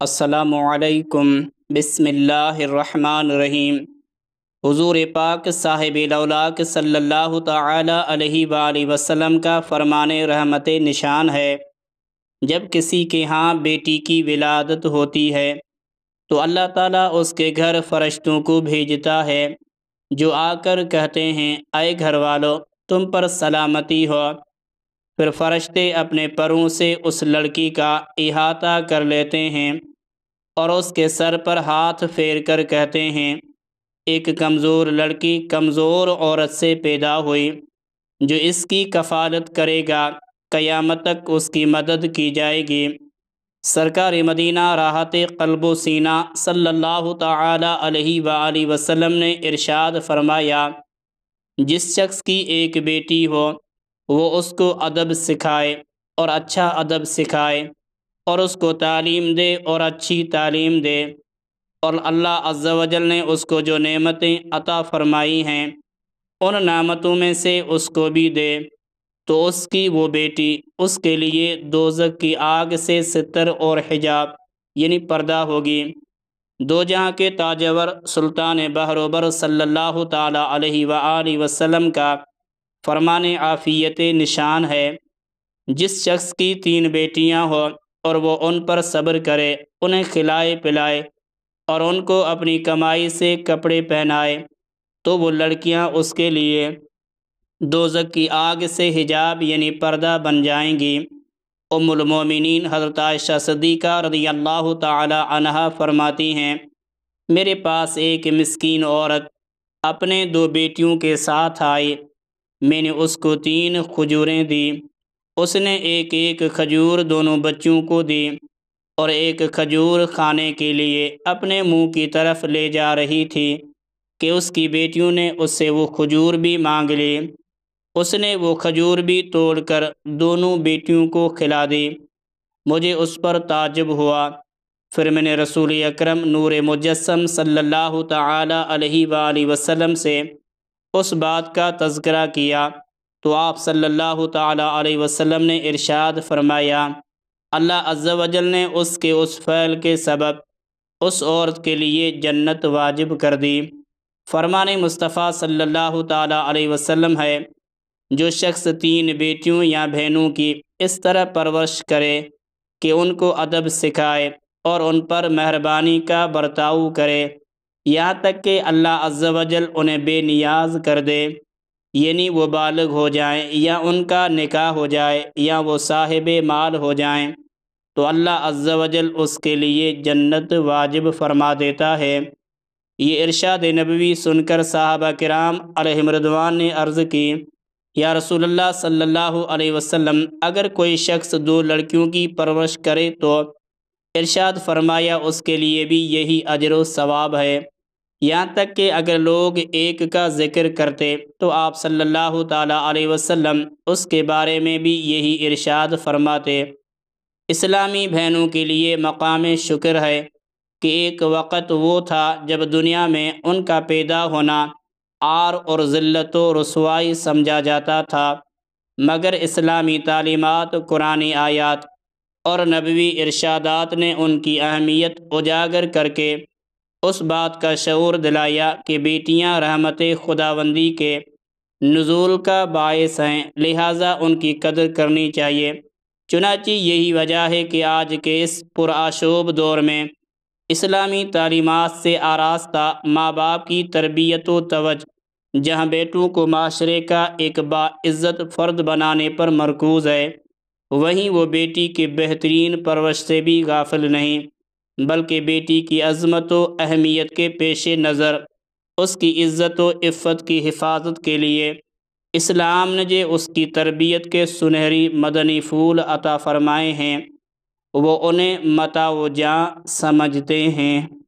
असलकुम बिसमीम हुजूर पाक साहिब लौलाक अलैहि वसल्लम का फरमान रहमत निशान है। जब किसी के यहाँ बेटी की विलादत होती है तो अल्लाह ताला उसके घर फरिश्तों को भेजता है, जो आकर कहते हैं अय घर वालों तुम पर सलामती हो। फिर फरिश्ते अपने परों से उस लड़की का इहाता कर लेते हैं और उसके सर पर हाथ फेर कर कहते हैं, एक कमज़ोर लड़की कमज़ोर औरत से पैदा हुई, जो इसकी कफालत करेगा, क़यामत तक उसकी मदद की जाएगी। सरकार मदीना राहत कल्ब सीना सल्लल्लाहु ताला अलैहि वसल्लम ने इरशाद फरमाया, जिस शख्स की एक बेटी हो वो उसको अदब सिखाए और अच्छा अदब सिखाए और उसको तालीम दे और अच्छी तालीम दे। और अल्लाह अज्जा ने उसको जो नेमतें अता फरमाई हैं, उन नामतों में से उसको भी दे। तो उसकी वो बेटी उसके लिए दोजक की आग से सितर और हिजाब, यानी पर्दा होगी। दो जहाँ के ताजवर सुल्तान बहरोबर सल्लल्लाहु ताला अलैहि वसल्लम का फरमान आफ़ियत निशान है। जिस शख्स की तीन बेटियाँ हो और वो उन पर सब्र करे, उन्हें खिलाए पिलाए और उनको अपनी कमाई से कपड़े पहनाए तो वो लड़कियाँ उसके लिए दोजक की आग से हिजाब यानी पर्दा बन जाएँगी। उमुलमोमिन हज़रत आयशा सदीक़ा रदी अल्लाह तहा फरमाती हैं, मेरे पास एक मिस्कीन औरत अपने दो बेटियों के साथ आई मैंने उसको तीन खजूरें दी। उसने एक एक खजूर दोनों बच्चों को दी और एक खजूर खाने के लिए अपने मुँह की तरफ़ ले जा रही थी कि उसकी बेटियों ने उससे वो खजूर भी मांग ली। उसने वो खजूर भी तोड़कर दोनों बेटियों को खिला दी। मुझे उस पर ताजब हुआ। फिर मैंने रसूल अकरम नूर मुजस्म ताला अलैहि से उस बात का तज़करा किया। तो आप सल्लल्लाहु अलैहि वसल्लम ने इरशाद फरमाया, अल्लाह अज्जा वजल ने उसके उस फ़ैल के सबब, उस औरत के लिए जन्नत वाजिब कर दी। फरमान मुस्तफ़ा सल्लल्लाहु अलैहि वसल्लम है, जो शख्स तीन बेटियों या बहनों की इस तरह परवरिश करे कि उनको अदब सिखाए और उन पर मेहरबानी का बर्ताव करे। यहाँ तक कि अल्लाह अज्जा वजल उन्हें बेनियाज कर दे, यानी वो बालग हो जाएँ, या उनका निकाह हो जाए, या वो साहिब माल हो जाएँ तो अल्लाह अज्जल उसके लिए जन्नत वाजिब फरमा देता है। ये इरशाद नबवी सुनकर साहबा कराम अलहमरदवान ने अर्ज़ की, या रसूलुल्लाह सल्लल्लाहु अलैहि वसल्लम, अगर कोई शख्स दो लड़कियों की परवरिश करे तो इरशाद फरमाया, उसके लिए भी यही अजर सवाब है। यहाँ तक कि अगर लोग एक का ज़िक्र करते तो आप सल्लल्लाहु अलैहि वसल्लम उसके बारे में भी यही इरशाद फरमाते। इस्लामी बहनों के लिए मकाम शुक्र है कि एक वक़्त वो था जब दुनिया में उनका पैदा होना आर और ज़िल्लत रसवाई समझा जाता था। मगर इस्लामी तालीमत, कुरानी आयात और नबवी इरशादात ने उनकी अहमियत उजागर करके उस बात का शूर दिलाया कि बेटियाँ रहमत खुदाबंदी के नज़ुल का बायस हैं, लिहाजा उनकी कदर करनी चाहिए। चुनाची यही वजह है कि आज के इस पुराशोब दौर में इस्लामी तालीमत से आरास्ता माँ बाप की तरबियत तवज जहाँ बेटों को माशरे का एक बाज़्ज़त फ़र्द बनाने पर मरकूज़ है, वहीं वो बेटी के बेहतरीन परवश से भी गाफिल नहीं। बल्कि बेटी की अज़मत व अहमियत के पेश नज़र, उसकी इज़्ज़त व की हिफाजत के लिए। इस्लाम ने जे उसकी तरबियत के सुनहरी मदनी फूल अता फ़रमाए हैं, वो उन्हें मता व जा समझते हैं।